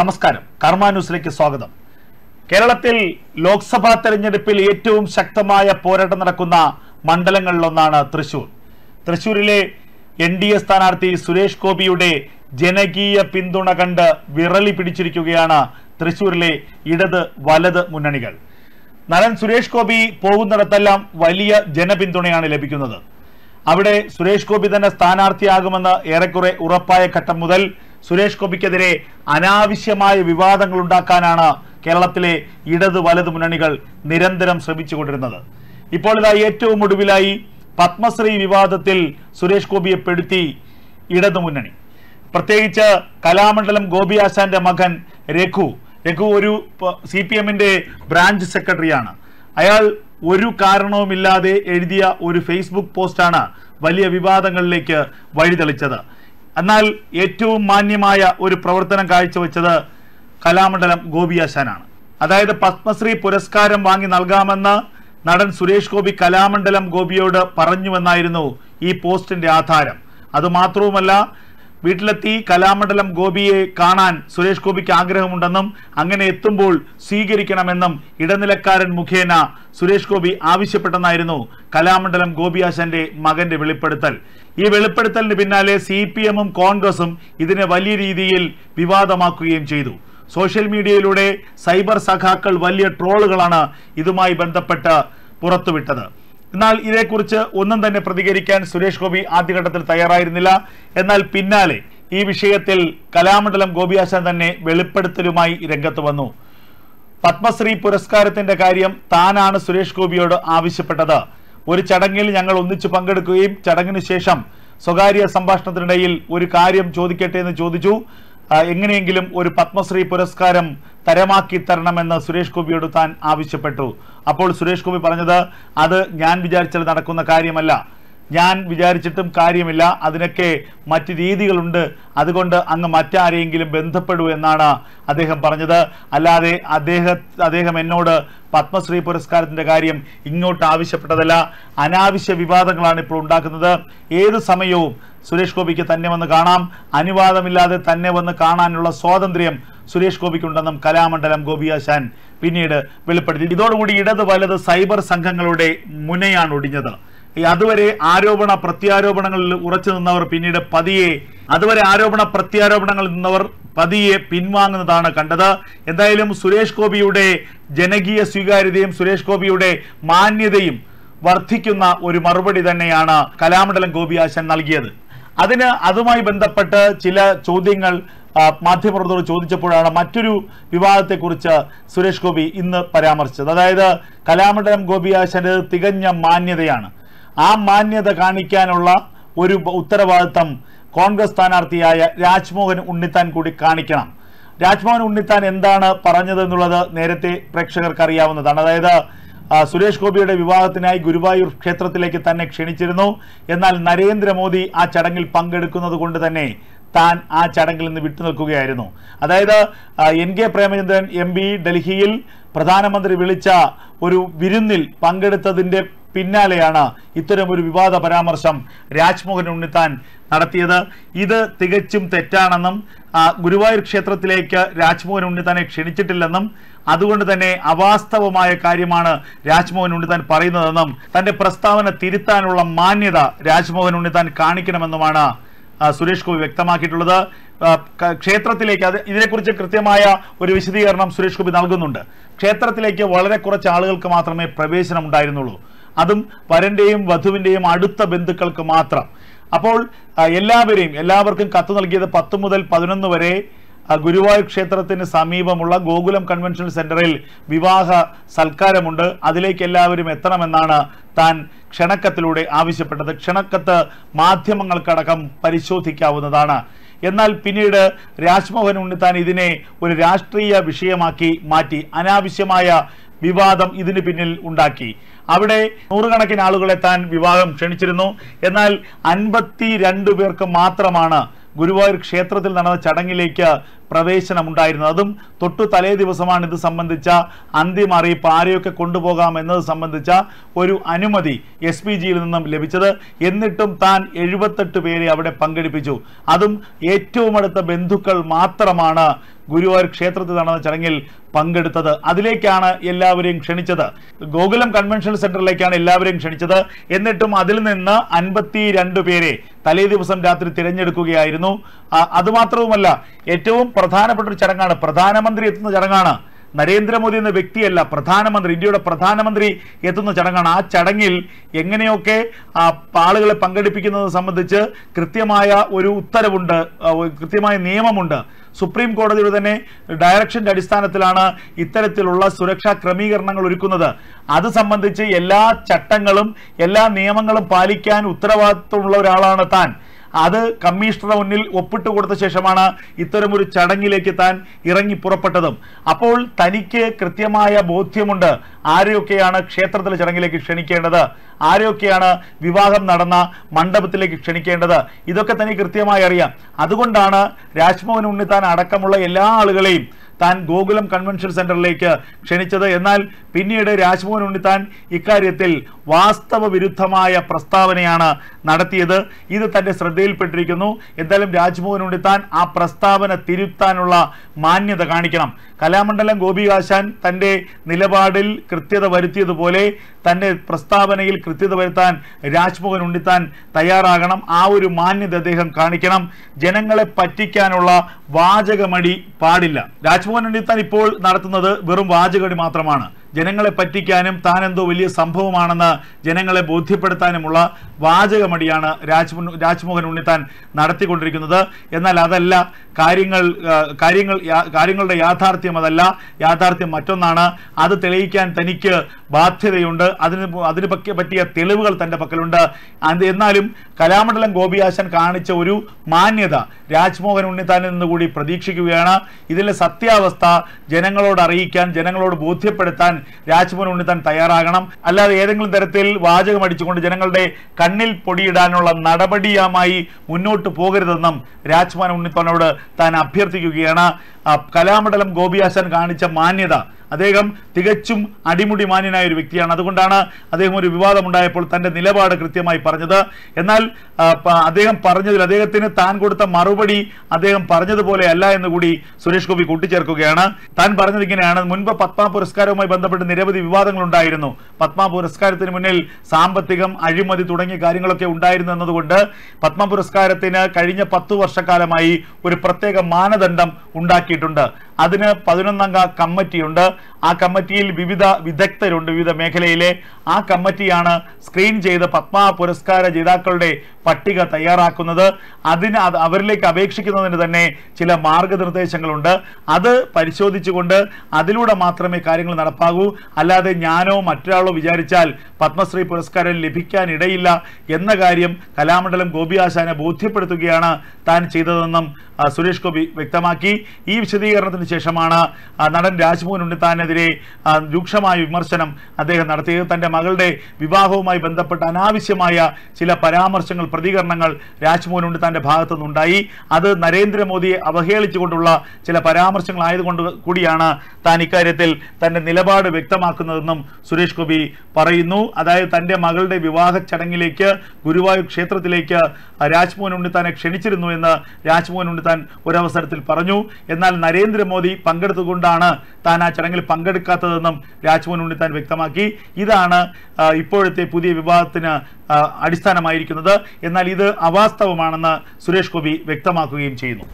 നമസ്കാരം. കർമ്മ ന്യൂസിലേക്ക് സ്വാഗതം. കേരളത്തിൽ ലോക്സഭാ തെരഞ്ഞെടുപ്പിൽ ഏറ്റവും ശക്തമായ പോരാട്ടം നടക്കുന്ന മണ്ഡലങ്ങളിലൊന്നാണ് തൃശൂർ. തൃശൂരിലെ എൻ ഡി എ സ്ഥാനാർത്ഥി സുരേഷ് ഗോപിയുടെ ജനകീയ പിന്തുണ കണ്ട് വിറളി പിടിച്ചിരിക്കുകയാണ് തൃശൂരിലെ ഇടത് വലത് മുന്നണികൾ. നടൻ സുരേഷ് ഗോപി പോകുന്നിടത്തെല്ലാം വലിയ ജനപിന്തുണയാണ് ലഭിക്കുന്നത്. അവിടെ സുരേഷ് ഗോപി തന്നെ സ്ഥാനാർത്ഥിയാകുമെന്ന് ഏറെക്കുറെ ഉറപ്പായ ഘട്ടം മുതൽ സുരേഷ് ഗോപിക്കെതിരെ അനാവശ്യമായ വിവാദങ്ങൾ ഉണ്ടാക്കാനാണ് കേരളത്തിലെ ഇടതു വലതു മുന്നണികൾ നിരന്തരം ശ്രമിച്ചുകൊണ്ടിരുന്നത്. ഇപ്പോൾ ഇതാ ഏറ്റവും ഒടുവിലായി പത്മശ്രീ വിവാദത്തിൽ സുരേഷ് ഗോപിയെ പെടുത്തി ഇടതു മുന്നണി. പ്രത്യേകിച്ച് കലാമണ്ഡലം ഗോപി ആശാന്റെ മകൻ രഘു. രഘു ഒരു സി പി എമ്മിന്റെ ബ്രാഞ്ച് സെക്രട്ടറിയാണ്. അയാൾ ഒരു കാരണവുമില്ലാതെ എഴുതിയ ഒരു ഫേസ്ബുക്ക് പോസ്റ്റാണ് വലിയ വിവാദങ്ങളിലേക്ക് വഴിതെളിച്ചത്. എന്നാൽ ഏറ്റവും മാന്യമായ ഒരു പ്രവർത്തനം കാഴ്ചവെച്ചത് കലാമണ്ഡലം ഗോപിയാശാനാണ്. അതായത് പത്മശ്രീ പുരസ്കാരം വാങ്ങി നൽകാമെന്ന് നടൻ സുരേഷ് ഗോപി കലാമണ്ഡലം ഗോപിയോട് പറഞ്ഞുവെന്നായിരുന്നു ഈ പോസ്റ്റിന്റെ ആധാരം. അതുമാത്രവുമല്ല വീട്ടിലെത്തി കലാമണ്ഡലം ഗോപിയെ കാണാൻ സുരേഷ് ഗോപിക്ക് ആഗ്രഹമുണ്ടെന്നും അങ്ങനെ എത്തുമ്പോൾ സ്വീകരിക്കണമെന്നും ഇടനിലക്കാരൻ മുഖേന സുരേഷ് ഗോപി ആവശ്യപ്പെട്ടെന്നായിരുന്നു കലാമണ്ഡലം ഗോപിയാശന്റെ മകന്റെ വെളിപ്പെടുത്തൽ. ഈ വെളിപ്പെടുത്തലിന് പിന്നാലെ സി പി എമ്മും കോൺഗ്രസും ഇതിനെ വലിയ രീതിയിൽ വിവാദമാക്കുകയും ചെയ്തു. സോഷ്യൽ മീഡിയയിലൂടെ സൈബർ സഖാക്കൾ വലിയ ട്രോളുകളാണ് ഇതുമായി ബന്ധപ്പെട്ട് പുറത്തുവിട്ടത്. എന്നാൽ ഇതേക്കുറിച്ച് ഒന്നും തന്നെ പ്രതികരിക്കാൻ സുരേഷ് ഗോപി ആദ്യഘട്ടത്തിൽ തയ്യാറായിരുന്നില്ല. എന്നാൽ പിന്നാലെ ഈ വിഷയത്തിൽ കലാമണ്ഡലം ഗോപിയാശാൻ തന്നെ വെളിപ്പെടുത്തലുമായി രംഗത്ത് വന്നു. പത്മശ്രീ പുരസ്കാരത്തിന്റെ കാര്യം താനാണ് സുരേഷ് ഗോപിയോട് ആവശ്യപ്പെട്ടത്. ഒരു ചടങ്ങിൽ ഞങ്ങൾ ഒന്നിച്ചു പങ്കെടുക്കുകയും ചടങ്ങിന് ശേഷം സ്വകാര്യ സംഭാഷണത്തിനിടയിൽ ഒരു കാര്യം ചോദിക്കട്ടെ എന്ന് ചോദിച്ചു. എങ്ങനെയെങ്കിലും ഒരു പത്മശ്രീ പുരസ്കാരം തരമാക്കി തരണമെന്ന് സുരേഷ് ഗോപിയോട് താൻ ആവശ്യപ്പെട്ടു. അപ്പോൾ സുരേഷ് ഗോപി പറഞ്ഞത് അത് ഞാൻ വിചാരിച്ചാൽ നടക്കുന്ന കാര്യമല്ല. ഞാൻ വിചാരിച്ചിട്ടും കാര്യമില്ല. അതിനൊക്കെ മറ്റ് രീതികളുണ്ട്. അതുകൊണ്ട് അങ്ങ് മറ്റാരെയെങ്കിലും ബന്ധപ്പെടൂ എന്നാണ് അദ്ദേഹം പറഞ്ഞത്. അല്ലാതെ അദ്ദേഹ അദ്ദേഹം എന്നോട് പത്മശ്രീ പുരസ്കാരത്തിന്റെ കാര്യം ഇങ്ങോട്ട് ആവശ്യപ്പെട്ടതല്ല. അനാവശ്യ വിവാദങ്ങളാണ് ഇപ്പോൾ ഉണ്ടാക്കുന്നത്. ഏത് സമയവും സുരേഷ് ഗോപിക്ക് തന്നെ വന്ന് കാണാം. അനുവാദമില്ലാതെ തന്നെ വന്ന് കാണാനുള്ള സ്വാതന്ത്ര്യം സുരേഷ് ഗോപിക്കുണ്ടെന്നും കലാമണ്ഡലം ഗോപിയാശാൻ പിന്നീട് വെളിപ്പെടുത്തി. ഇതോടുകൂടി ഇടത് വലത് സൈബർ സംഘങ്ങളുടെ മുനയാണ് ഒടിഞ്ഞത്. ഈ അതുവരെ ആരോപണ പ്രത്യാരോപണങ്ങളിൽ ഉറച്ചു നിന്നവർ പിന്നീട് പതിയെ അതുവരെ ആരോപണ പ്രത്യാരോപണങ്ങളിൽ നിന്നവർ പതിയെ പിൻവാങ്ങുന്നതാണ് കണ്ടത്. എന്തായാലും സുരേഷ് ഗോപിയുടെ ജനകീയ സ്വീകാര്യതയും സുരേഷ് ഗോപിയുടെ മാന്യതയും വർദ്ധിക്കുന്ന ഒരു മറുപടി തന്നെയാണ് കലാമണ്ഡലം ഗോപി ആശൻ നൽകിയത്. അതിന് അതുമായി ബന്ധപ്പെട്ട് ചില ചോദ്യങ്ങൾ മാധ്യമപ്രവർത്തകർ ചോദിച്ചപ്പോഴാണ് മറ്റൊരു വിവാദത്തെക്കുറിച്ച് സുരേഷ് ഗോപി ഇന്ന് പരാമർശിച്ചത്. അതായത് കലാമണ്ഡലം ഗോപി തികഞ്ഞ മാന്യതയാണ്. ആ മാന്യത കാണിക്കാനുള്ള ഒരു ഉത്തരവാദിത്തം കോൺഗ്രസ് സ്ഥാനാർത്ഥിയായ രാജ്മോഹൻ ഉണ്ണിത്താൻ കൂടി കാണിക്കണം. രാജ്മോഹൻ ഉണ്ണിത്താൻ എന്താണ് പറഞ്ഞതെന്നുള്ളത് നേരത്തെ പ്രേക്ഷകർക്ക് അറിയാവുന്നതാണ് അതായത് സുരേഷ് ഗോപിയുടെ വിവാഹത്തിനായി ഗുരുവായൂർ ക്ഷേത്രത്തിലേക്ക് തന്നെ ക്ഷണിച്ചിരുന്നു. എന്നാൽ നരേന്ദ്രമോദി ആ ചടങ്ങിൽ പങ്കെടുക്കുന്നത് കൊണ്ട് തന്നെ താൻ ആ ചടങ്ങിൽ നിന്ന് വിട്ടുനിൽക്കുകയായിരുന്നു. അതായത് എൻ കെ പ്രേമചന്ദ്രൻ എം ഡൽഹിയിൽ പ്രധാനമന്ത്രി വിളിച്ച ഒരു വിരുന്നിൽ പങ്കെടുത്തതിന്റെ പിന്നാലെയാണ് ഇത്തരം ഒരു വിവാദ പരാമർശം രാജ്മോഹൻ ഉണ്ണിത്താൻ നടത്തിയത്. ഇത് തികച്ചും തെറ്റാണെന്നും ഗുരുവായൂർ ക്ഷേത്രത്തിലേക്ക് രാജ്മോഹൻ ഉണ്ണിത്താനെ ക്ഷണിച്ചിട്ടില്ലെന്നും അതുകൊണ്ട് തന്നെ അവാസ്തവമായ കാര്യമാണ് രാജ്മോഹൻ ഉണ്ണിത്താൻ പറയുന്നതെന്നും തന്റെ പ്രസ്താവന തിരുത്താനുള്ള മാന്യത രാജ്മോഹൻ ഉണ്ണിത്താൻ കാണിക്കണമെന്നുമാണ് സുരേഷ് ഗോപി വ്യക്തമാക്കിയിട്ടുള്ളത്. ക്ഷേത്രത്തിലേക്ക് അത് ഇതിനെക്കുറിച്ച് കൃത്യമായ ഒരു വിശദീകരണം സുരേഷ് ഗോപി നൽകുന്നുണ്ട്. ക്ഷേത്രത്തിലേക്ക് വളരെ കുറച്ച് ആളുകൾക്ക് മാത്രമേ പ്രവേശനം ഉണ്ടായിരുന്നുള്ളൂ അതും വരന്റെയും വധുവിന്റെയും അടുത്ത ബന്ധുക്കൾക്ക് മാത്രം. അപ്പോൾ എല്ലാവരെയും എല്ലാവർക്കും കത്ത് നൽകിയത് പത്ത് മുതൽ പതിനൊന്ന് വരെ ഗുരുവായൂർ ക്ഷേത്രത്തിന് സമീപമുള്ള ഗോകുലം കൺവെൻഷൻ സെന്ററിൽ വിവാഹ സൽക്കാരമുണ്ട്. അതിലേക്ക് എല്ലാവരും എത്തണമെന്നാണ് താൻ ക്ഷണക്കത്തിലൂടെ ആവശ്യപ്പെട്ടത്. ക്ഷണക്കത്ത് മാധ്യമങ്ങൾക്കടക്കം പരിശോധിക്കാവുന്നതാണ്. എന്നാൽ പിന്നീട് രാജ്മോഹൻ ഉണ്ണിത്താൻ ഇതിനെ ഒരു രാഷ്ട്രീയ വിഷയമാക്കി മാറ്റി. അനാവശ്യമായ വിവാദം ഇതിന് പിന്നിൽ ഉണ്ടാക്കി. അവിടെ നൂറുകണക്കിന് ആളുകളെ താൻ വിവാഹം ക്ഷണിച്ചിരുന്നു. എന്നാൽ അൻപത്തി പേർക്ക് മാത്രമാണ് ഗുരുവായൂർ ക്ഷേത്രത്തിൽ നടന്ന ചടങ്ങിലേക്ക് പ്രവേശനമുണ്ടായിരുന്നു. അതും തൊട്ടു തലേ ദിവസമാണ് ഇത് സംബന്ധിച്ച അന്തിമ അറിയിപ്പ്. ആരെയൊക്കെ കൊണ്ടുപോകാം എന്നത് സംബന്ധിച്ച ഒരു അനുമതി എസ് പി ജിയിൽ നിന്നും ലഭിച്ചത്. എന്നിട്ടും താൻ എഴുപത്തെട്ട് പേരെ അവിടെ പങ്കെടുപ്പിച്ചു. അതും ഏറ്റവും അടുത്ത ബന്ധുക്കൾ മാത്രമാണ് ഗുരുവായൂർ ക്ഷേത്രത്തിൽ നടന്ന ചടങ്ങിൽ പങ്കെടുത്തത്. അതിലേക്കാണ് എല്ലാവരെയും ക്ഷണിച്ചത്. ഗോകുലം കൺവെൻഷൻ സെന്ററിലേക്കാണ് എല്ലാവരെയും ക്ഷണിച്ചത്. എന്നിട്ടും അതിൽ നിന്ന് അൻപത്തി പേരെ തലേ ദിവസം രാത്രി തിരഞ്ഞെടുക്കുകയായിരുന്നു. അതുമാത്രവുമല്ല ഏറ്റവും പ്രധാനപ്പെട്ട ഒരു ചടങ്ങാണ്. പ്രധാനമന്ത്രി എത്തുന്ന ചടങ്ങാണ്. നരേന്ദ്രമോദി എന്ന വ്യക്തിയല്ല പ്രധാനമന്ത്രി ഇന്ത്യയുടെ പ്രധാനമന്ത്രി എത്തുന്ന ചടങ്ങാണ്. ആ ചടങ്ങിൽ എങ്ങനെയൊക്കെ ആളുകളെ പങ്കെടുപ്പിക്കുന്നത് സംബന്ധിച്ച് കൃത്യമായ ഒരു ഉത്തരവുണ്ട് കൃത്യമായ നിയമമുണ്ട്. സുപ്രീം കോടതിയുടെ തന്നെ ഡയറക്ഷന്റെ അടിസ്ഥാനത്തിലാണ് ഇത്തരത്തിലുള്ള സുരക്ഷാ ക്രമീകരണങ്ങൾ ഒരുക്കുന്നത്. അത് സംബന്ധിച്ച് എല്ലാ ചട്ടങ്ങളും എല്ലാ നിയമങ്ങളും പാലിക്കാൻ ഉത്തരവാദിത്വമുള്ള ഒരാളാണ് താൻ. അത് കമ്മീഷണറുടെ മുന്നിൽ ഒപ്പിട്ട് കൊടുത്ത ശേഷമാണ് ഇത്തരമൊരു ചടങ്ങിലേക്ക് താൻ ഇറങ്ങി പുറപ്പെട്ടതും. അപ്പോൾ തനിക്ക് കൃത്യമായ ബോധ്യമുണ്ട് ആരെയൊക്കെയാണ് ക്ഷേത്രത്തിലെ ചടങ്ങിലേക്ക് ക്ഷണിക്കേണ്ടത് ആരെയൊക്കെയാണ് വിവാഹം നടന്ന മണ്ഡപത്തിലേക്ക് ക്ഷണിക്കേണ്ടത് ഇതൊക്കെ തനിക്ക് കൃത്യമായി അറിയാം. അതുകൊണ്ടാണ് രാജ്മോഹൻ ഉണ്ണിത്താൻ അടക്കമുള്ള എല്ലാ ആളുകളെയും താൻ ഗോകുലം കൺവെൻഷൻ സെന്ററിലേക്ക് ക്ഷണിച്ചത്. എന്നാൽ പിന്നീട് രാജ്മോഹൻ ഉണ്ണിത്താൻ ഇക്കാര്യത്തിൽ വാസ്തവ വിരുദ്ധമായ പ്രസ്താവനയാണ് നടത്തിയത്. ഇത് തന്റെ ശ്രദ്ധയിൽപ്പെട്ടിരിക്കുന്നു. എന്തായാലും രാജ്മോഹൻ ഉണ്ണിത്താൻ ആ പ്രസ്താവന തിരുത്താനുള്ള മാന്യത കാണിക്കണം. കലാമണ്ഡലം ഗോപികാശാൻ തന്റെ നിലപാടിൽ കൃത്യത വരുത്തിയതുപോലെ തന്റെ പ്രസ്താവനയിൽ കൃത്യത വരുത്താൻ രാജ്മോഹൻ ഉണ്ണിത്താൻ തയ്യാറാകണം. ആ ഒരു മാന്യത അദ്ദേഹം കാണിക്കണം. ജനങ്ങളെ പറ്റിക്കാനുള്ള വാചകമടി പാടില്ല. രാജ്മോഹൻ ഉണ്ണിത്താൻ ഇപ്പോൾ നടത്തുന്നത് വെറും വാചകടി മാത്രമാണ്. ജനങ്ങളെ പറ്റിക്കാനും താൻ എന്തോ വലിയ സംഭവമാണെന്ന് ജനങ്ങളെ ബോധ്യപ്പെടുത്താനുമുള്ള വാചകമടിയാണ് രാജ്മോഹൻ രാജ്മോഹൻ ഉണ്ണിത്താൻ നടത്തിക്കൊണ്ടിരിക്കുന്നത്. എന്നാൽ അതല്ല കാര്യങ്ങൾ കാര്യങ്ങൾ കാര്യങ്ങളുടെ യാഥാർത്ഥ്യം അതല്ല. യാഥാർത്ഥ്യം മറ്റൊന്നാണ്. അത് തെളിയിക്കാൻ തനിക്ക് ബാധ്യതയുണ്ട്. അതിന് അതിന് പറ്റിയ തെളിവുകൾ തന്റെ പക്കലുണ്ട്. എന്നാലും കലാമണ്ഡലം ഗോപിയാശൻ കാണിച്ച ഒരു മാന്യത രാജ്മോഹൻ ഉണ്ണിത്താനിൽ നിന്നുകൂടി പ്രതീക്ഷിക്കുകയാണ്. ഇതിലെ സത്യാവസ്ഥ ജനങ്ങളോട് അറിയിക്കാൻ ജനങ്ങളോട് ബോധ്യപ്പെടുത്താൻ രാജ്മോഹൻ ഉണ്ണിത്താൻ തയ്യാറാകണം. അല്ലാതെ ഏതെങ്കിലും തരത്തിൽ വാചകം അടിച്ചുകൊണ്ട് ജനങ്ങളുടെ കണ്ണിൽ പൊടിയിടാനുള്ള നടപടിയുമായി മുന്നോട്ട് പോകരുതെന്നും രാജ്ഭവൻ ഉണ്ണിത്താനോട് താൻ അഭ്യർത്ഥിക്കുകയാണ്. കലാമണ്ഡലം ഗോപിയാശാൻ കാണിച്ച മാന്യത അദ്ദേഹം തികച്ചും അടിമുടി മാന്യനായ ഒരു വ്യക്തിയാണ്. അതുകൊണ്ടാണ് അദ്ദേഹം ഒരു വിവാദമുണ്ടായപ്പോൾ തന്റെ നിലപാട് കൃത്യമായി പറഞ്ഞത്. എന്നാൽ അദ്ദേഹം പറഞ്ഞതിൽ അദ്ദേഹത്തിന് താൻ കൊടുത്ത മറുപടി അദ്ദേഹം പറഞ്ഞതുപോലെ അല്ല എന്ന് കൂടി സുരേഷ് ഗോപി കൂട്ടിച്ചേർക്കുകയാണ്. താൻ പറഞ്ഞത് ഇങ്ങനെയാണ്. മുൻപ് പത്മ പുരസ്കാരവുമായി ബന്ധപ്പെട്ട് നിരവധി വിവാദങ്ങൾ ഉണ്ടായിരുന്നു പത്മ പുരസ്കാരത്തിന് മുന്നിൽ സാമ്പത്തികം അഴിമതി തുടങ്ങിയ കാര്യങ്ങളൊക്കെ ഉണ്ടായിരുന്നു എന്നതുകൊണ്ട് പത്മ പുരസ്കാരത്തിന് കഴിഞ്ഞ പത്തു വർഷക്കാലമായി ഒരു പ്രത്യേക മാനദണ്ഡം ഉണ്ടാക്കിയിട്ടുണ്ട്. അതിന് പതിനൊന്നംഗ കമ്മിറ്റിയുണ്ട്. ആ കമ്മിറ്റിയിൽ വിവിധ വിദഗ്ധരുണ്ട് വിവിധ മേഖലയിലെ. ആ കമ്മിറ്റിയാണ് സ്ക്രീൻ ചെയ്ത പത്മ പുരസ്കാര ജേതാക്കളുടെ പട്ടിക തയ്യാറാക്കുന്നത്. അതിന് അത് അവരിലേക്ക് അപേക്ഷിക്കുന്നതിന് തന്നെ ചില മാർഗനിർദ്ദേശങ്ങളുണ്ട്. അത് പരിശോധിച്ചുകൊണ്ട് അതിലൂടെ മാത്രമേ കാര്യങ്ങൾ നടപ്പാകൂ. അല്ലാതെ ഞാനോ മറ്റൊരാളോ വിചാരിച്ചാൽ പത്മശ്രീ പുരസ്കാരം ലഭിക്കാനിടയില്ല എന്ന കാര്യം കലാമണ്ഡലം ഗോപി ആശാനെ ബോധ്യപ്പെടുത്തുകയാണ് താൻ ചെയ്തതെന്നും സുരേഷ് ഗോപി വ്യക്തമാക്കി. ഈ വിശദീകരണത്തിന് ശേഷമാണ് നടൻ രാജ്മോഹൻ ഉണ്ണിത്താനെതിരെ ആ, രൂക്ഷമായ വിമർശനം അദ്ദേഹം നടത്തിയത് തന്റെ മകളുടെ വിവാഹവുമായി ബന്ധപ്പെട്ട അനാവശ്യമായ ചില പരാമർശങ്ങൾ പ്രതികരണങ്ങൾ രാജ്മോഹനുണ്ട് തന്റെ ഭാഗത്തു നിന്നുണ്ടായി അത് നരേന്ദ്രമോദിയെ അവഹേളിച്ചുകൊണ്ടുള്ള ചില പരാമർശങ്ങളായതുകൊണ്ട് കൂടിയാണ് താൻ ഇക്കാര്യത്തിൽ തന്റെ നിലപാട് വ്യക്തമാക്കുന്നതെന്നും സുരേഷ് ഗോപി പറയുന്നു. അതായത് തന്റെ മകളുടെ വിവാഹ ചടങ്ങിലേക്ക് ഗുരുവായൂർ ക്ഷേത്രത്തിലേക്ക് രാജ്മോഹൻ ഉണ്ണിത്താനെ ക്ഷണിച്ചിരുന്നു എന്ന് രാജ്മോഹൻ ഉണ്ണിത്താൻ ഒരവസരത്തിൽ പറഞ്ഞു. എന്നാൽ നരേന്ദ്രമോദി പങ്കെടുത്തുകൊണ്ടാണ് താൻ ആ ചടങ്ങിൽ പങ്കെടുക്കാത്തതെന്നും രാജ്മോഹൻ ഉണ്ണിത്താൻ വ്യക്തമാക്കി. ഇതാണ് ഇപ്പോഴത്തെ പുതിയ വിവാദത്തിന് അടിസ്ഥാനമായിരിക്കുന്നത്. എന്നാൽ ഇത് അവാസ്തവമാണെന്ന് സുരേഷ് ഗോപി വ്യക്തമാക്കുകയും ചെയ്യുന്നു.